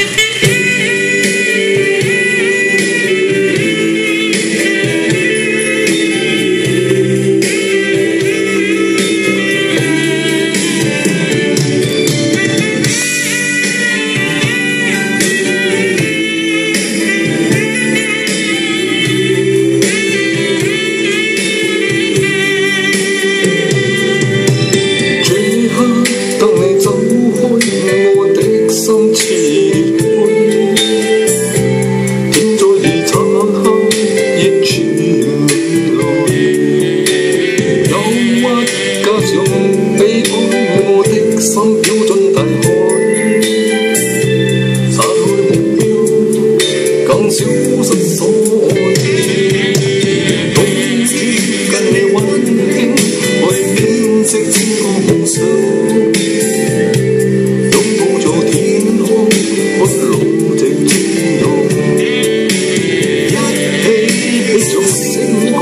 Música 消失所爱，独天跟你温馨，去编织千个梦想，拥抱在天空，不老的天空，一起创造星功。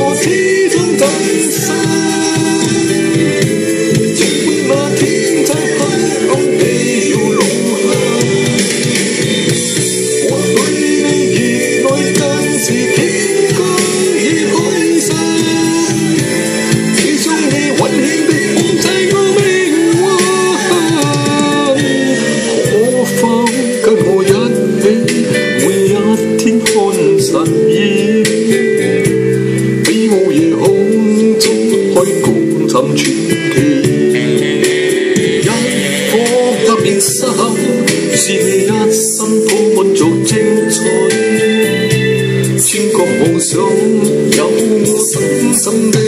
我天空咁快，直管那天塌黑暗地要老去。或許你熱愛更是天光已開山，始終你溫馨的控制我命運。可否跟我一起，每一天看實現？共寻传奇，一颗不变心，是你一生铺满着精彩。千个梦想，有我深深的。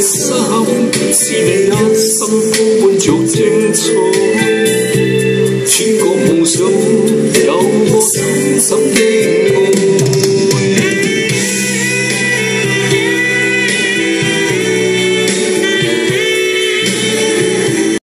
心，是你一生苦闷做清楚，穿过梦想，有过深深的。